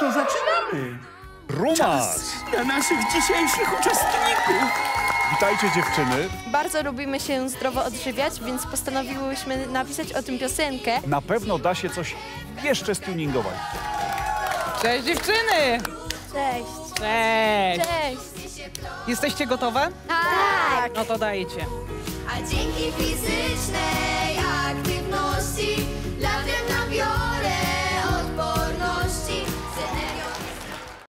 to zaczynamy. Rumas! Na naszych dzisiejszych uczestników. Witajcie dziewczyny. Bardzo lubimy się zdrowo odżywiać, więc postanowiłyśmy napisać o tym piosenkę. Na pewno da się coś jeszcze stuningować. Cześć dziewczyny! Cześć! Cześć! Cześć! Jesteście gotowe? Tak! No to dajecie. A dzięki fizycznie